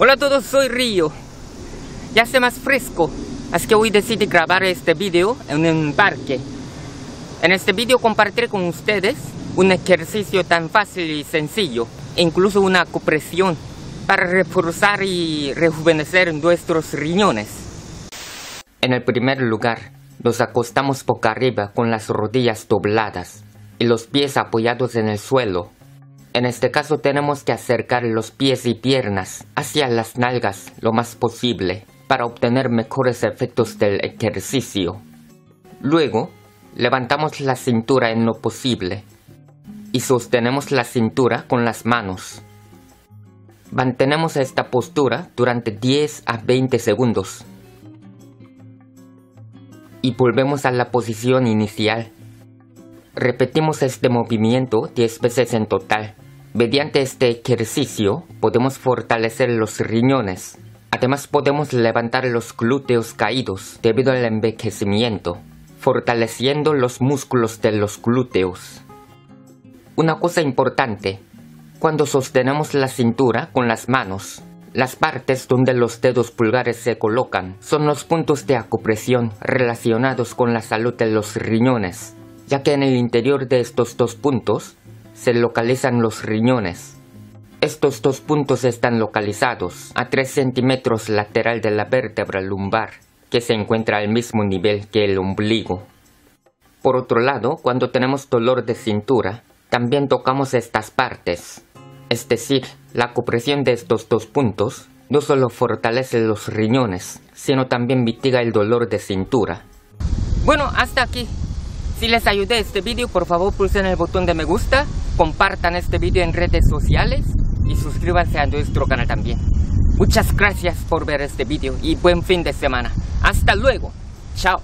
Hola a todos, soy Río. Ya hace más fresco, así que hoy decidí grabar este video en un parque. En este video compartiré con ustedes un ejercicio tan fácil y sencillo, e incluso una compresión para reforzar y rejuvenecer nuestros riñones. En el primer lugar, nos acostamos boca arriba con las rodillas dobladas y los pies apoyados en el suelo. En este caso tenemos que acercar los pies y piernas hacia las nalgas lo más posible para obtener mejores efectos del ejercicio. Luego, levantamos la cintura en lo posible y sostenemos la cintura con las manos. Mantenemos esta postura durante 10 a 20 segundos y volvemos a la posición inicial. Repetimos este movimiento 10 veces en total. Mediante este ejercicio podemos fortalecer los riñones. Además podemos levantar los glúteos caídos debido al envejecimiento, fortaleciendo los músculos de los glúteos. Una cosa importante, cuando sostenemos la cintura con las manos, las partes donde los dedos pulgares se colocan son los puntos de acupresión relacionados con la salud de los riñones ya que en el interior de estos dos puntos se localizan los riñones. Estos dos puntos están localizados a 3 centímetros lateral de la vértebra lumbar, que se encuentra al mismo nivel que el ombligo. Por otro lado, cuando tenemos dolor de cintura, también tocamos estas partes. Es decir, la compresión de estos dos puntos no solo fortalece los riñones, sino también mitiga el dolor de cintura. Bueno, hasta aquí. Si les ayudé este video, por favor pulsen el botón de me gusta, compartan este video en redes sociales y suscríbanse a nuestro canal también. Muchas gracias por ver este video y buen fin de semana. Hasta luego. Chao.